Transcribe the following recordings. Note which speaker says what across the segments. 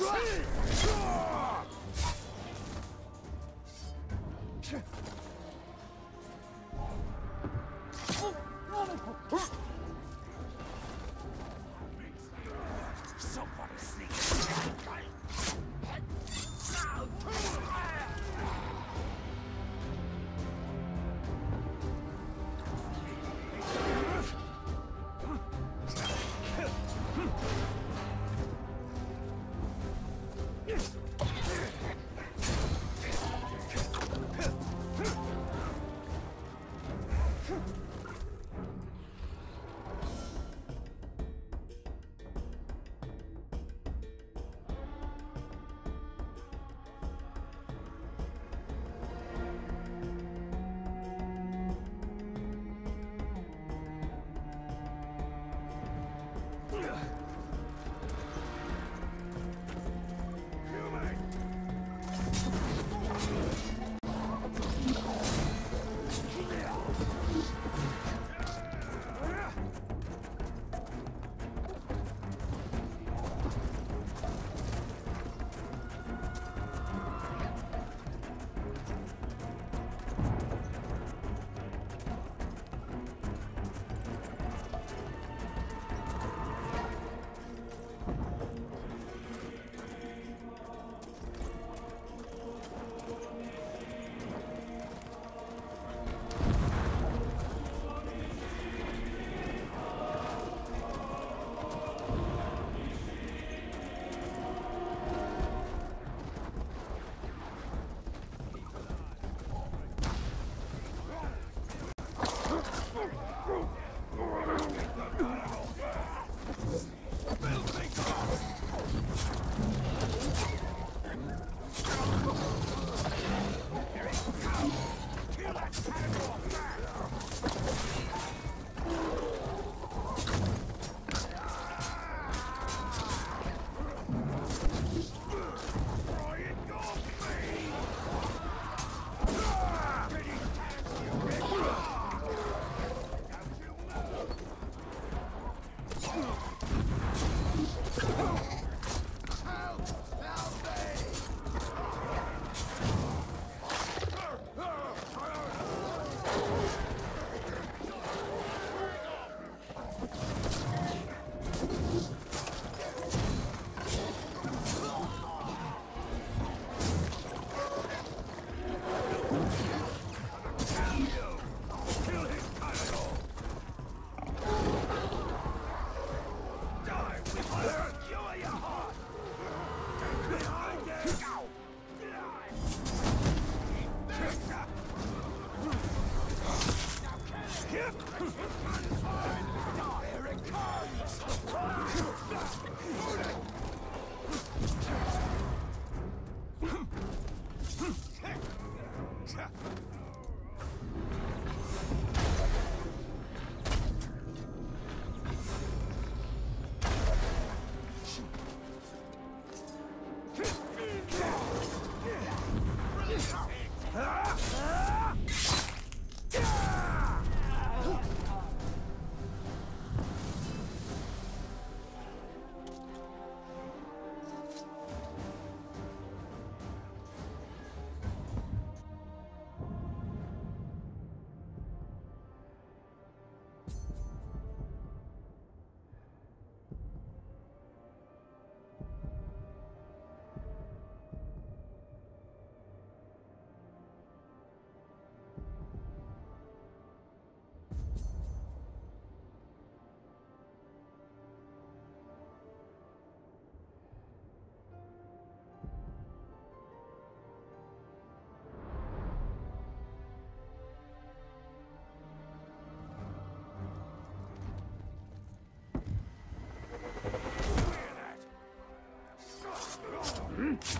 Speaker 1: Yes!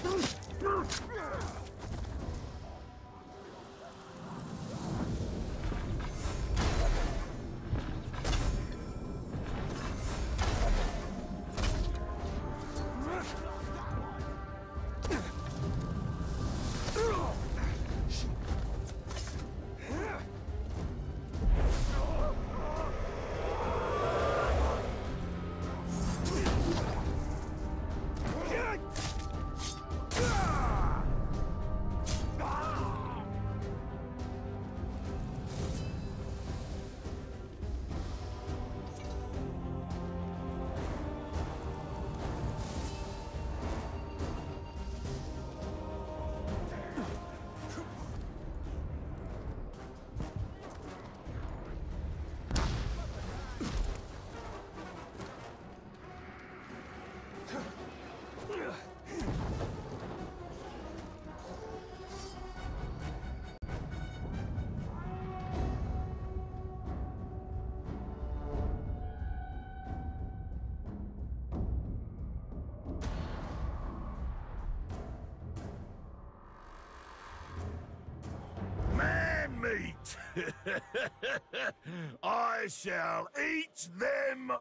Speaker 1: Don't!
Speaker 2: I shall eat them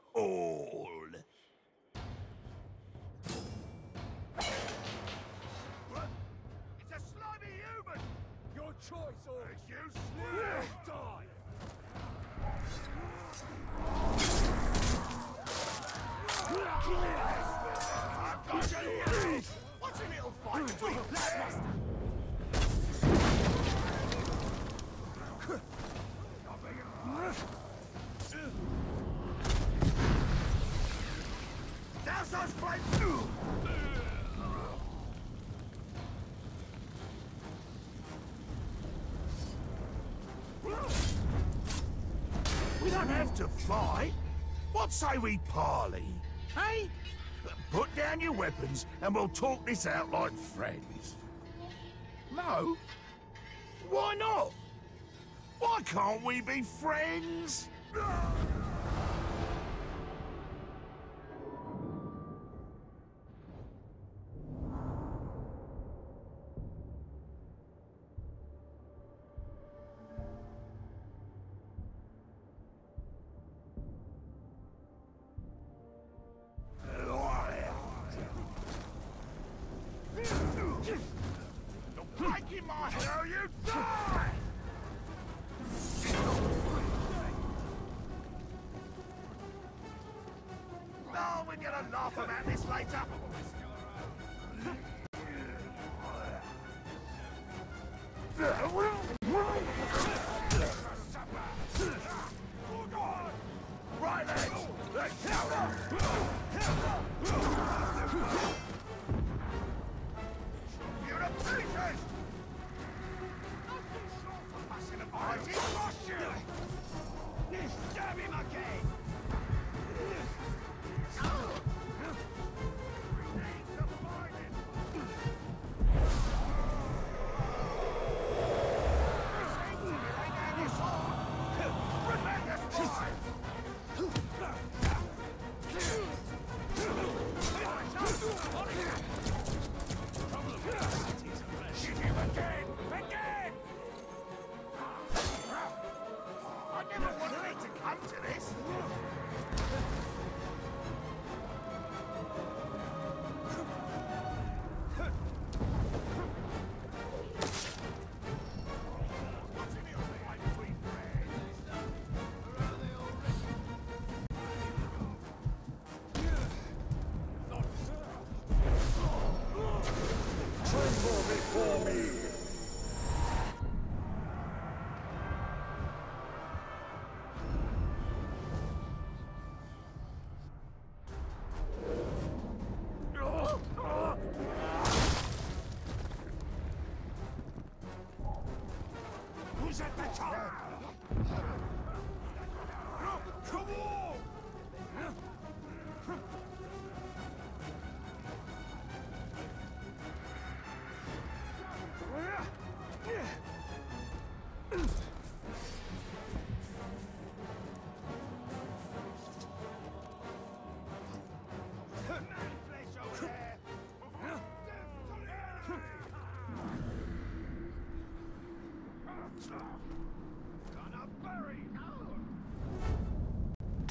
Speaker 2: down your weapons and we'll talk this out like friends. No? Why not? Why can't we be friends?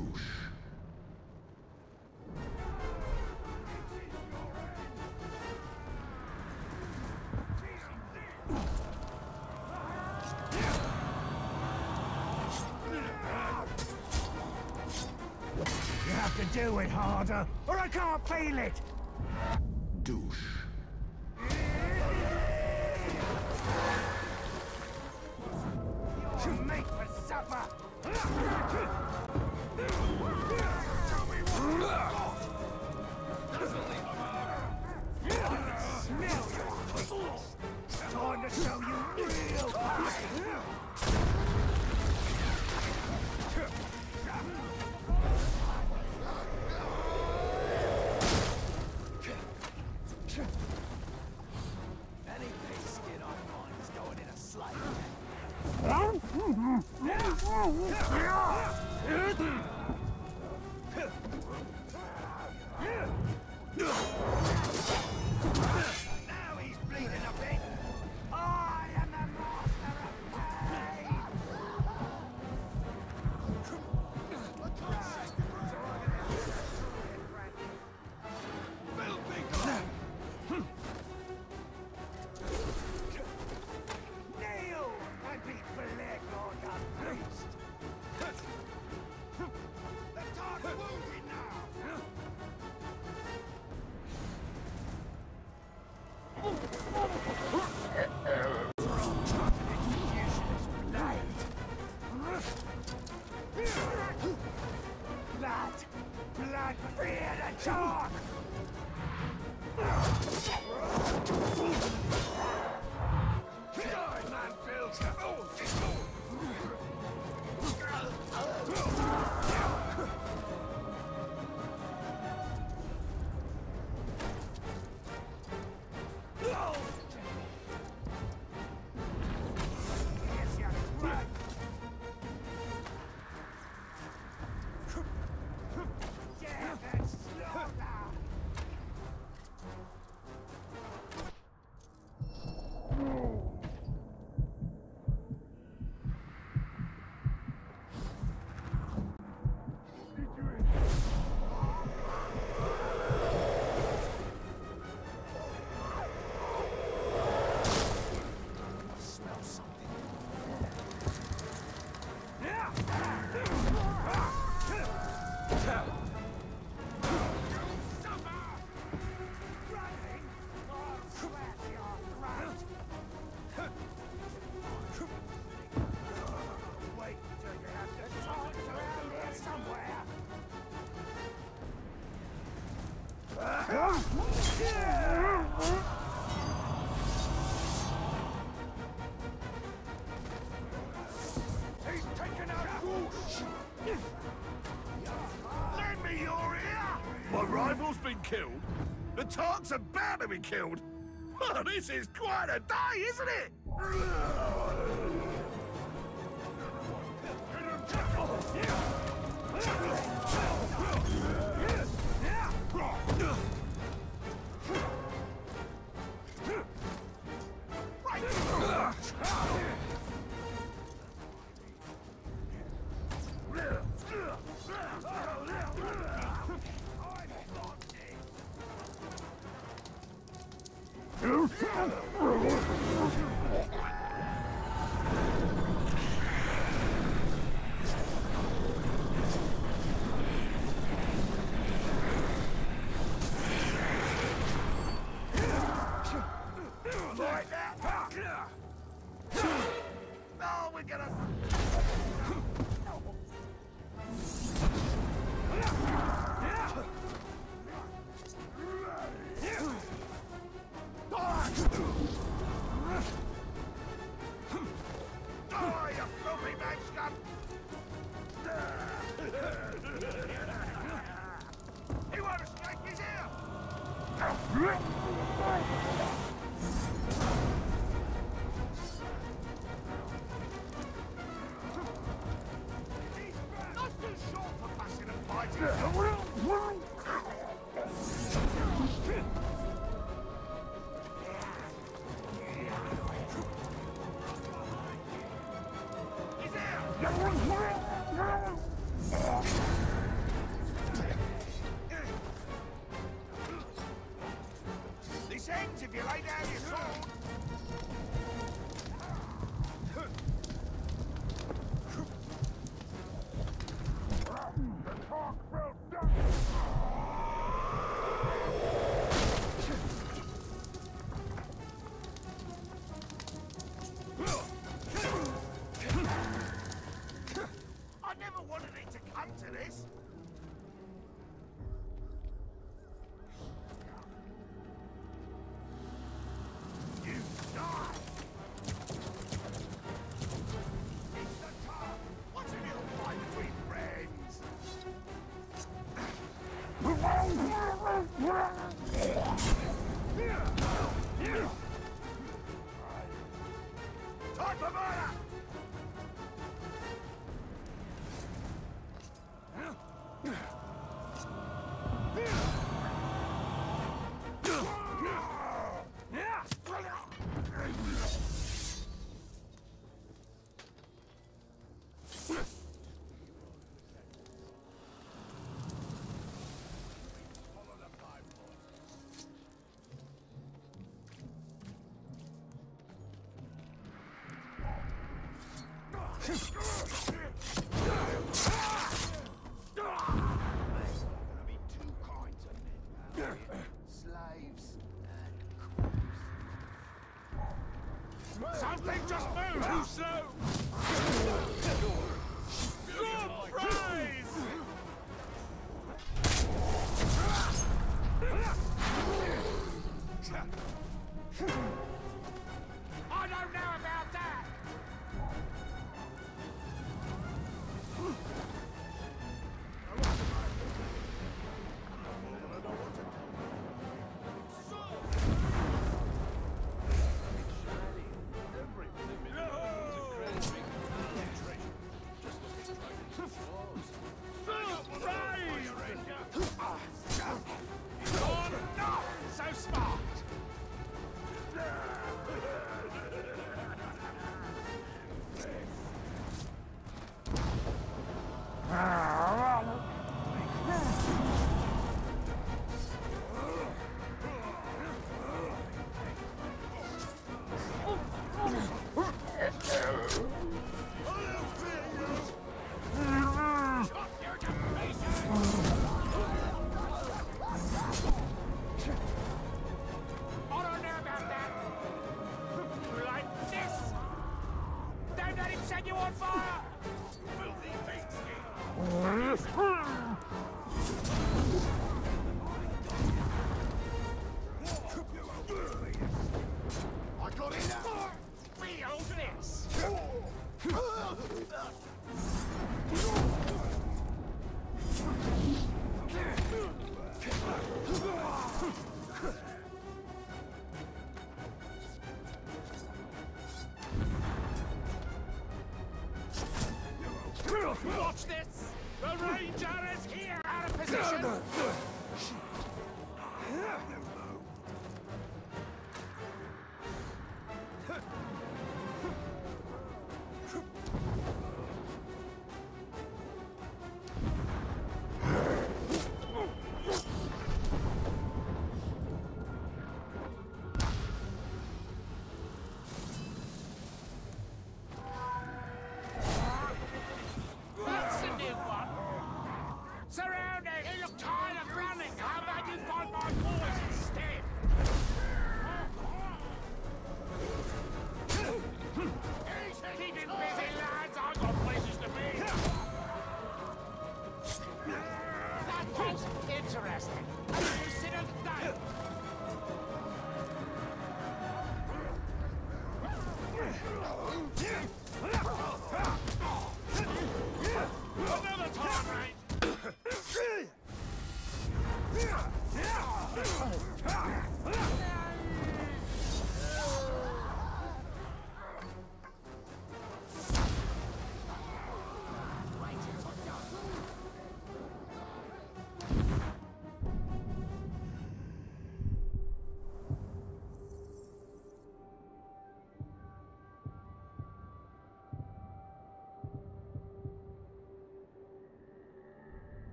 Speaker 3: douche.
Speaker 2: You have to do it harder, or I can't feel it! Lend me your ear! My rival's been killed. The Tarks are bound to be killed. This is quite a day, isn't it? This ends if you lay down your sword.
Speaker 1: Let's go.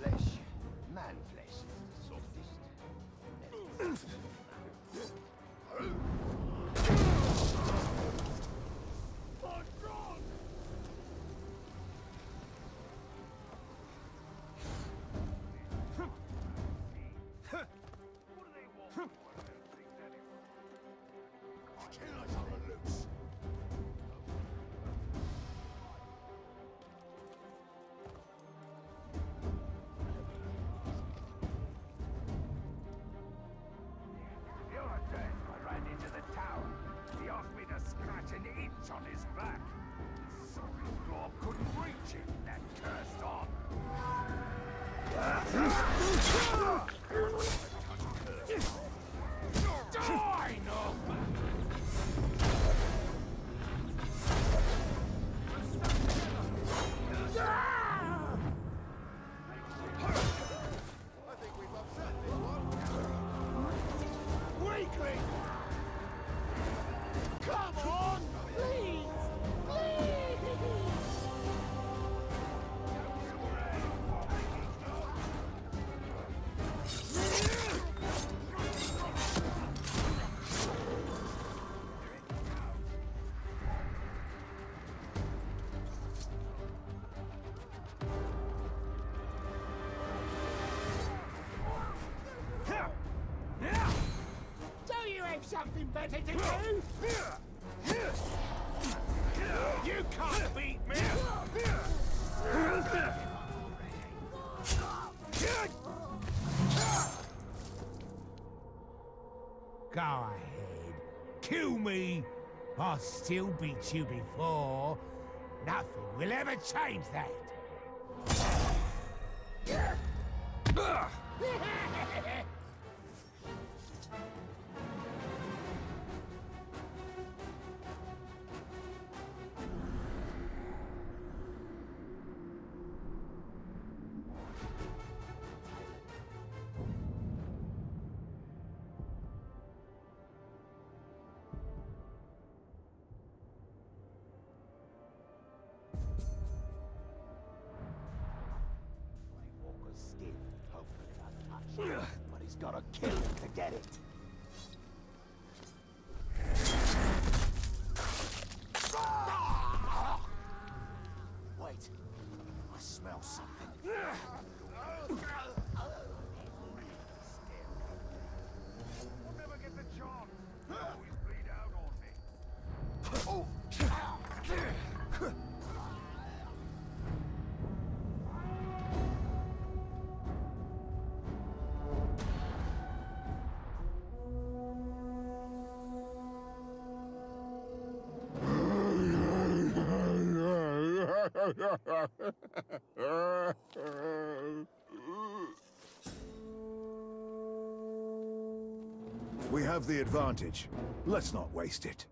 Speaker 1: Flesh,
Speaker 4: You can't beat me!
Speaker 2: Go ahead. Kill me! I still beat you before. Nothing will ever change that.
Speaker 1: But he's gotta kill him to get it.
Speaker 5: we have the advantage. Let's not waste it.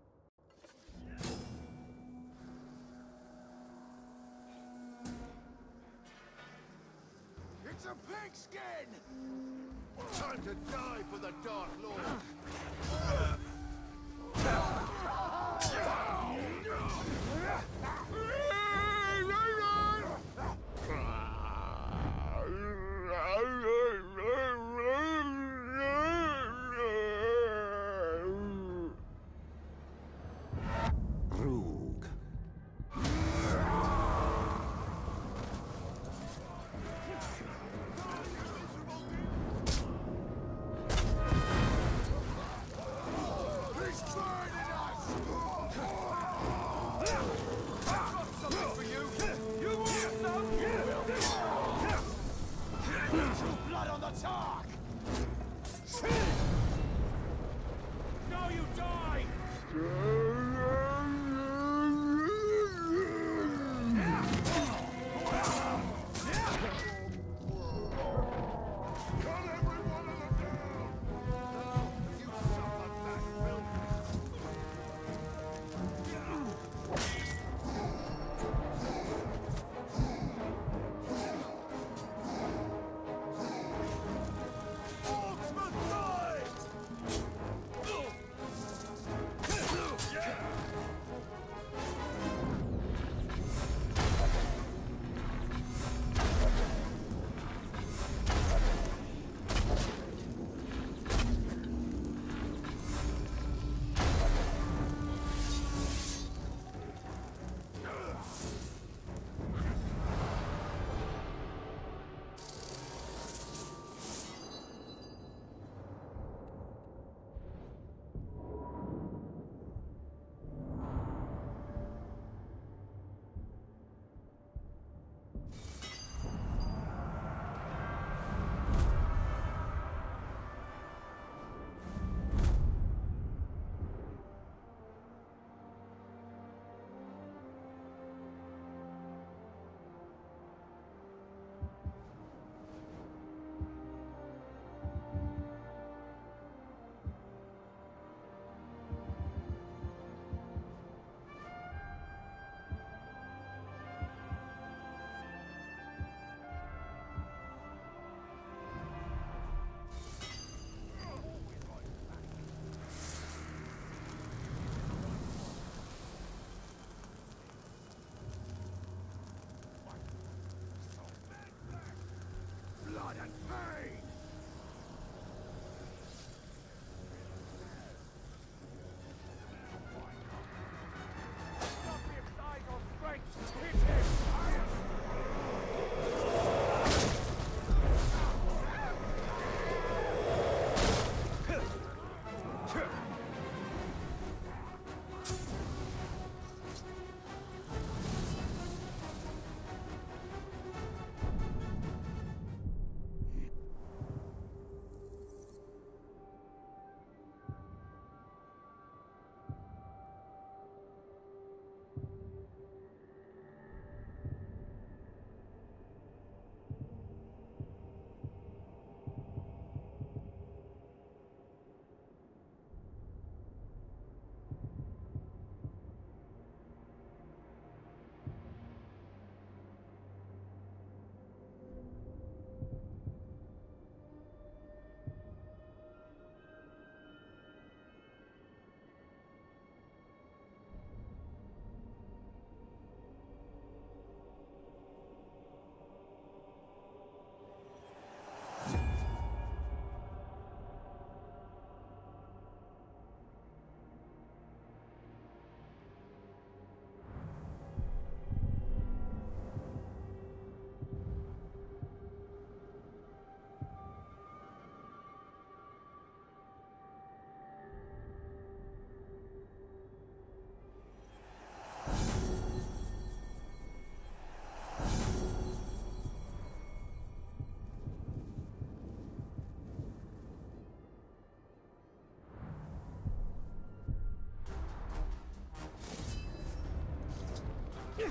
Speaker 2: Yeah.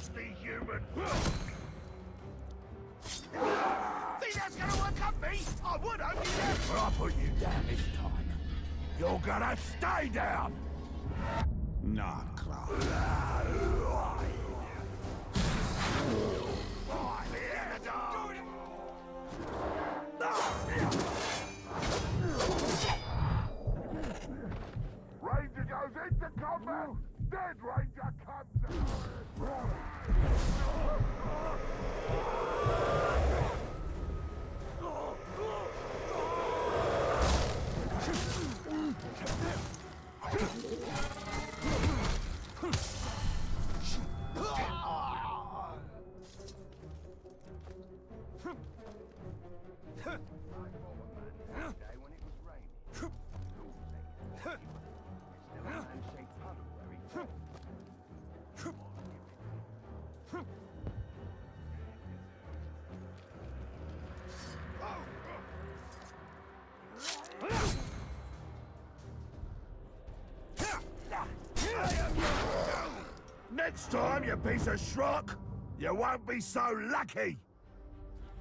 Speaker 2: Nasty human. Think that's gonna work up me? I would you did. But I'll put you down this time. You're gonna stay down.
Speaker 1: Nakra.
Speaker 2: Next time, you piece of schrock, you won't be so lucky.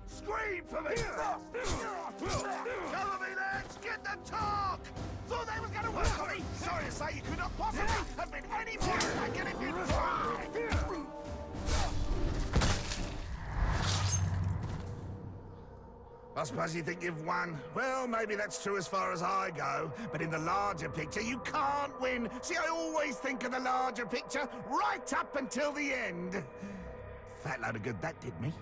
Speaker 2: Scream for me! Cover me, lads! Get the talk! Thought they was gonna work on me! Sorry to say you could not possibly have been any more taken if you tried! I suppose you think you've won. Well, maybe that's true as far as I go. But in the larger picture, you can't win. See, I always think of the larger picture right up until the end. Fat load of good that did me.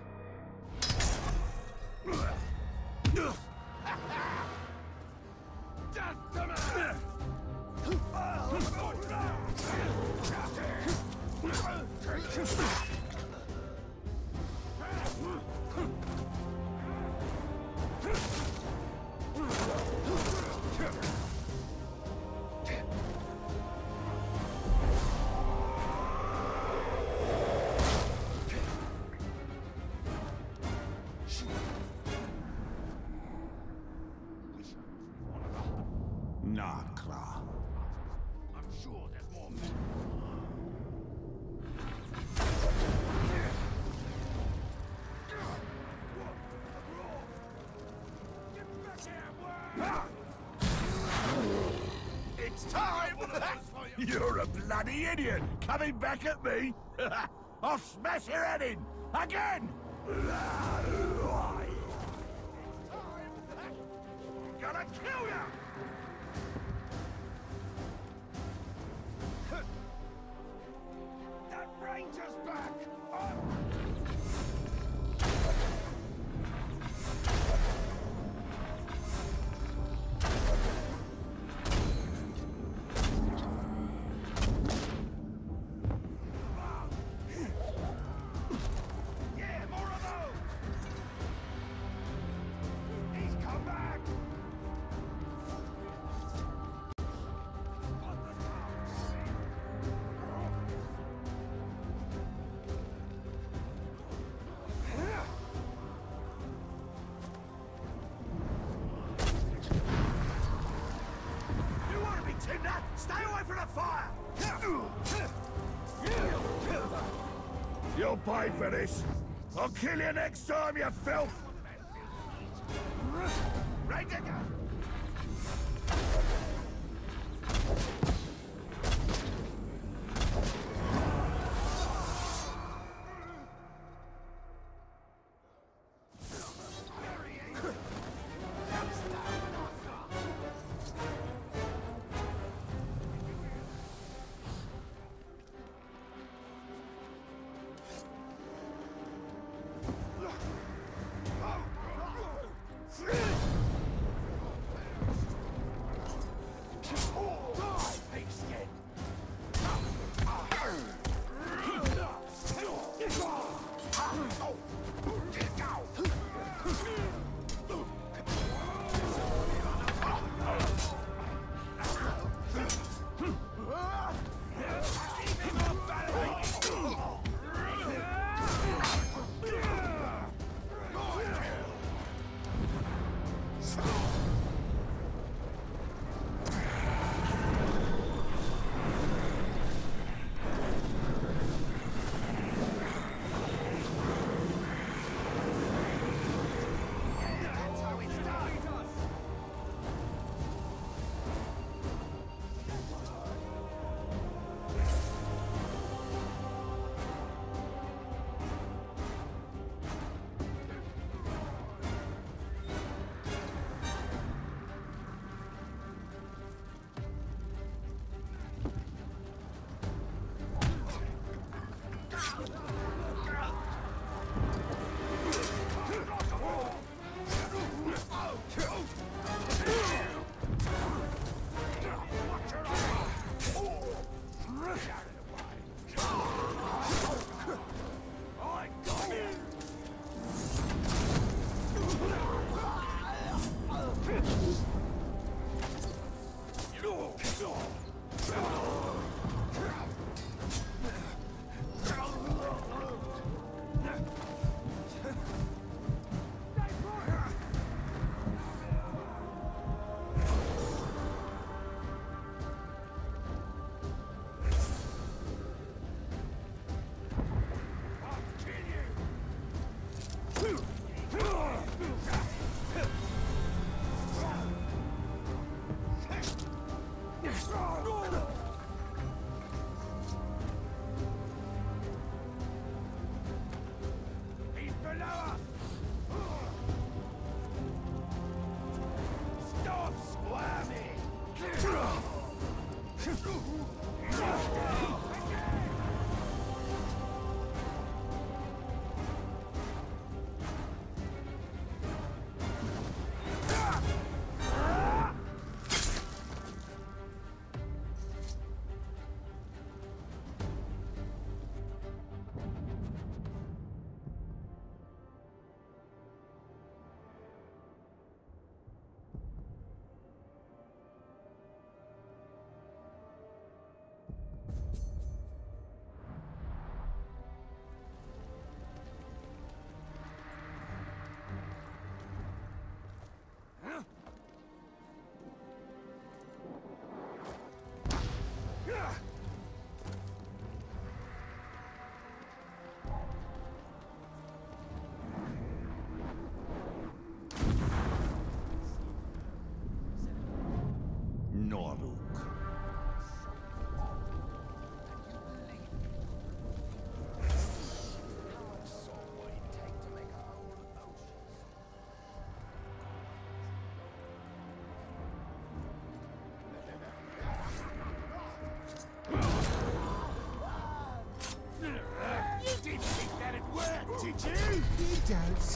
Speaker 2: Again! I'll kill you next time, you filth!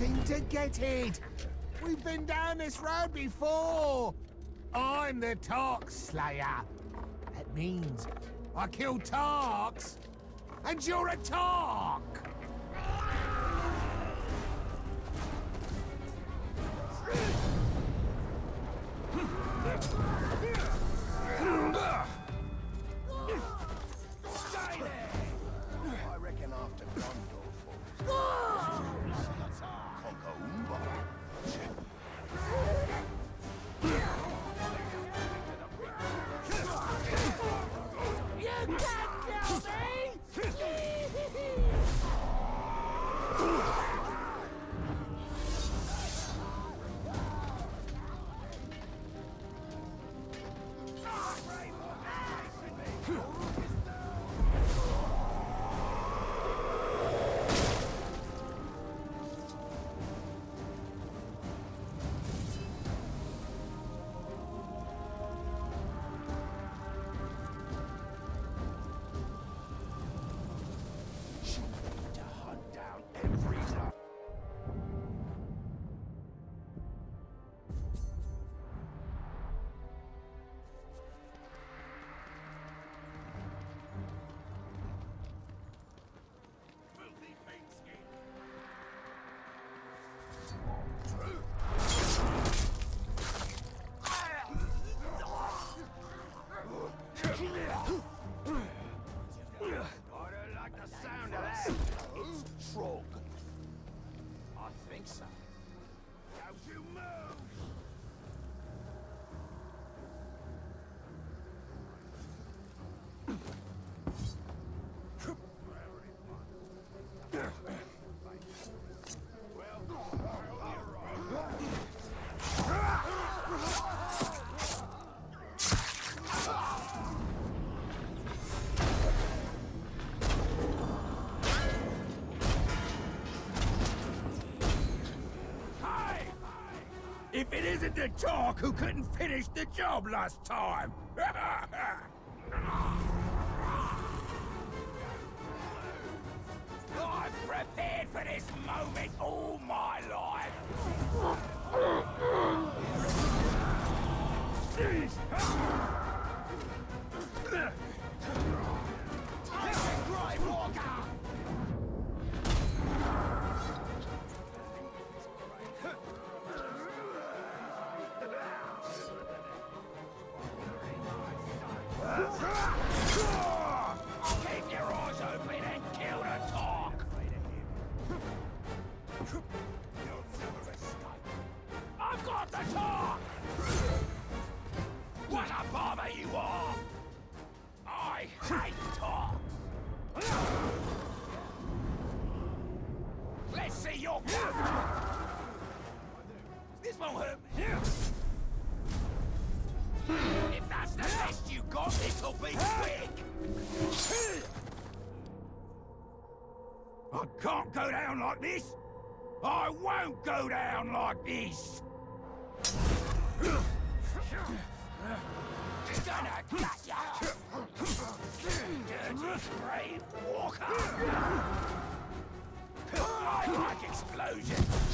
Speaker 2: Seem to get it. We've been down this road before. I'm the Tark Slayer. That means I kill Tarks, and you're a Tark.
Speaker 1: Isn't the Tark who couldn't finish the job last time! I hate! Let's see your This won't hurt me. If that's the best you got, it'll be quick! I can't go down like this! I won't go down like this! Gonna cut ya! Brave walker! I like
Speaker 5: explosions!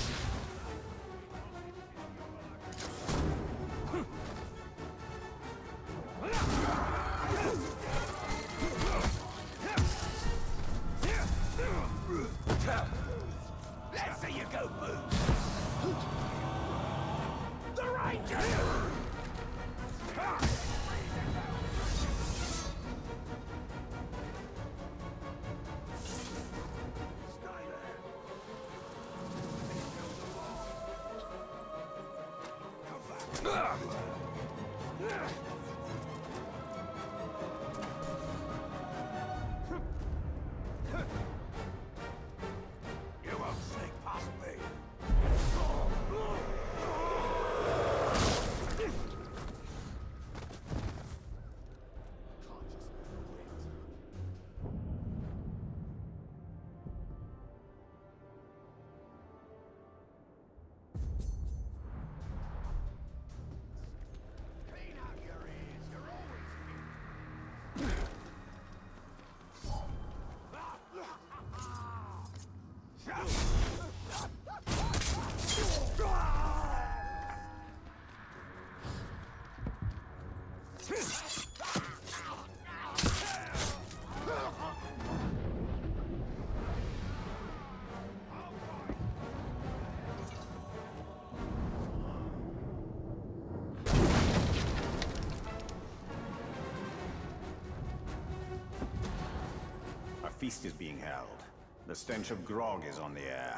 Speaker 5: Feast is being held. The stench of grog is on the air.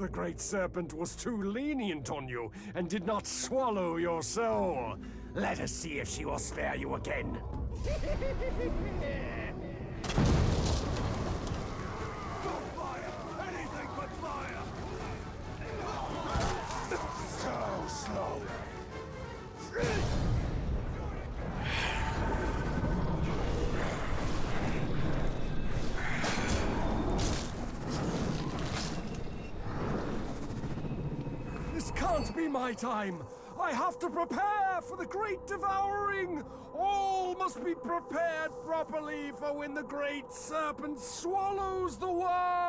Speaker 6: The Great Serpent was too lenient on you and did not swallow your soul. Let us see if she will spare you again. my time. I have to prepare for the Great Devouring. All must be prepared properly for when the Great Serpent swallows the world.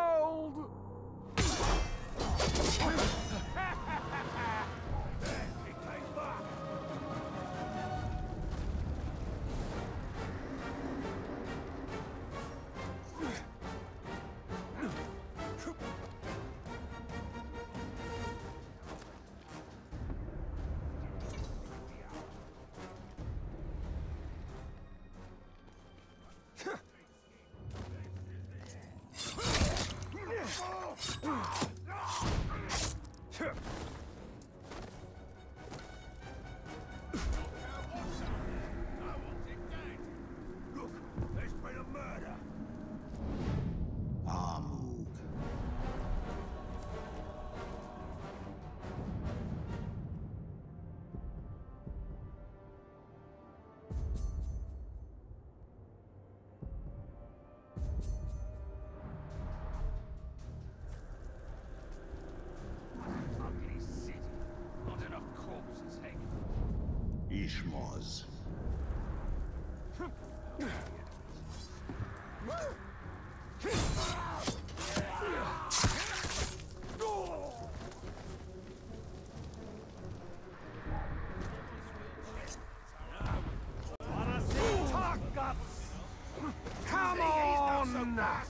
Speaker 6: Come on!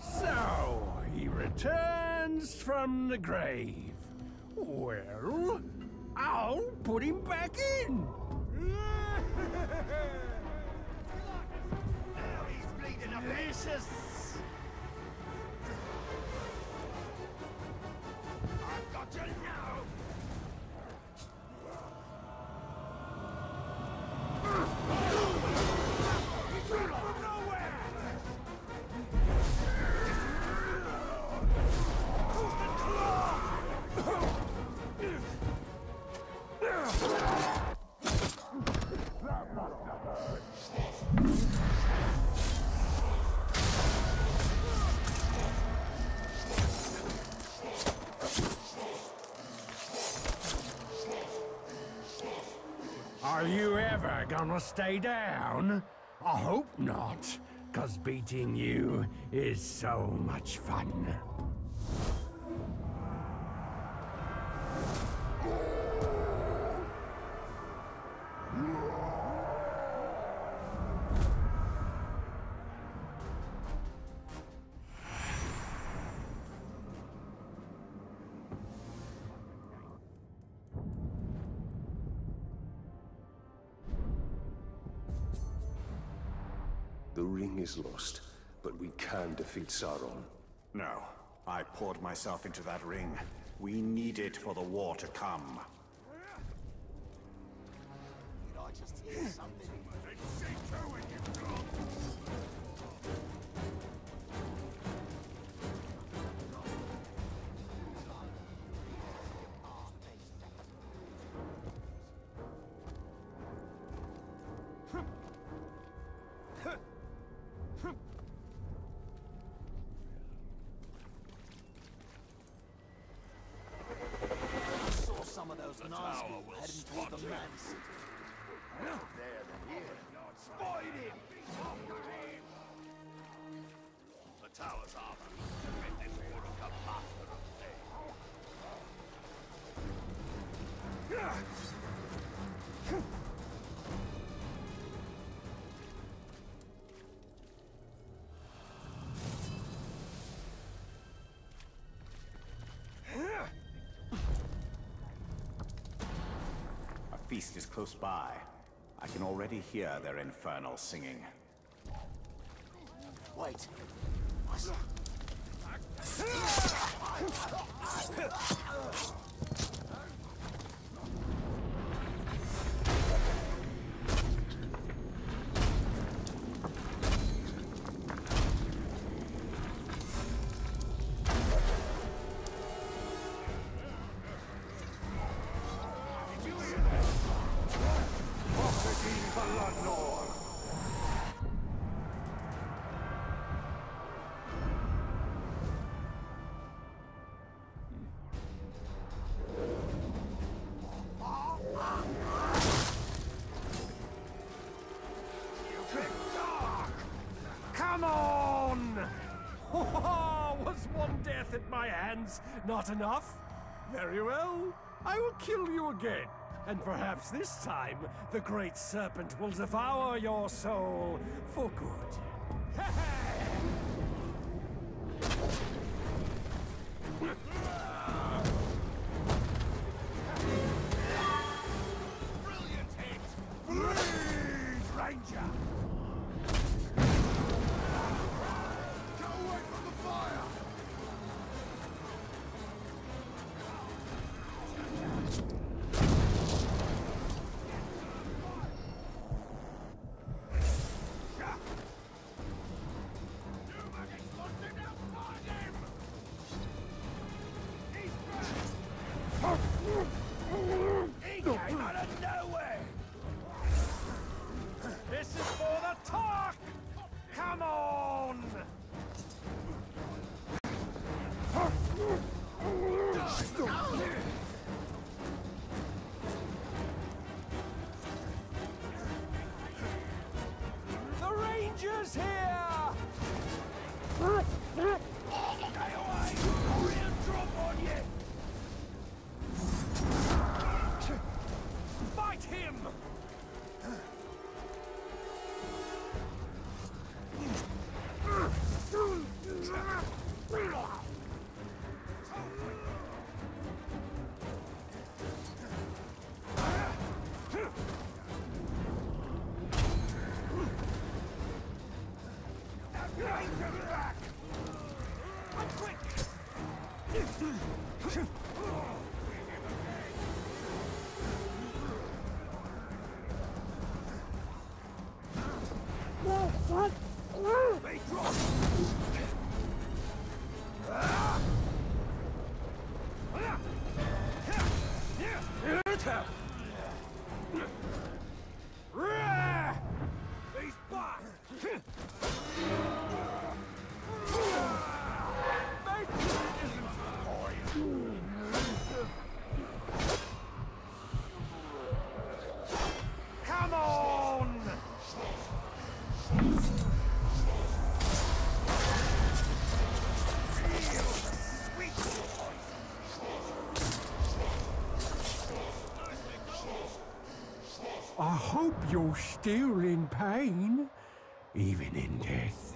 Speaker 6: So, he returns from the grave. Well, I'll put him back in. Delicious! I've got you now. Gonna stay down? I hope not, cause beating you is so much fun.
Speaker 7: Is lost, but we can defeat Sauron.
Speaker 5: No. I poured myself into that ring. We need it for the war to come.
Speaker 1: Did I just hear something?
Speaker 5: A feast is close by. I can already hear their infernal singing.
Speaker 1: Wait. What?
Speaker 6: Not enough? Very well. I will kill you again. And perhaps this time, the great serpent will devour your soul for good. hope you're still in pain, even in death.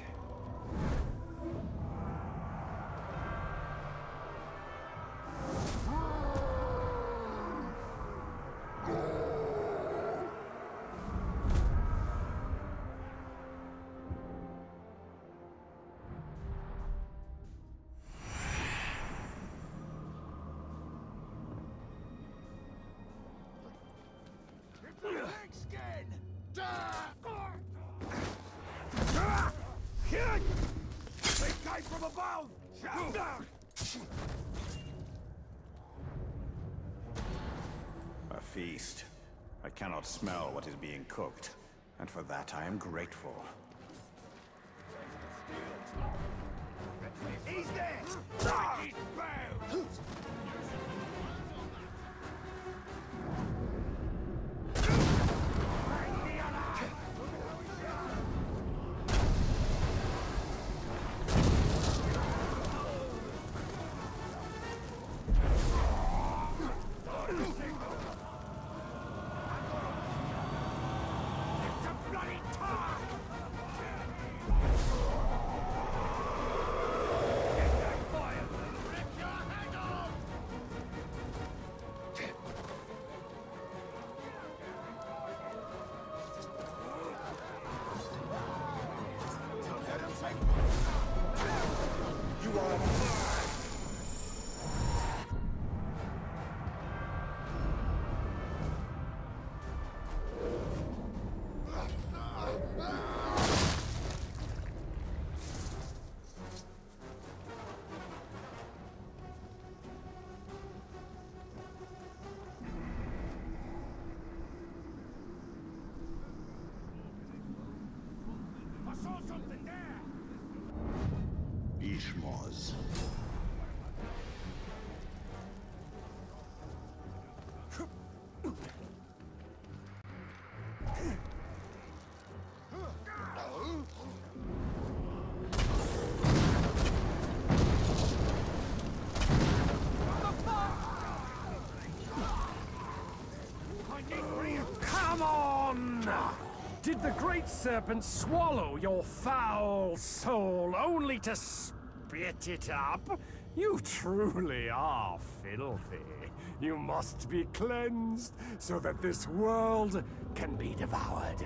Speaker 6: The great serpent swallow your foul soul only to spit it up? You truly are filthy. You must be cleansed so that this world can be devoured.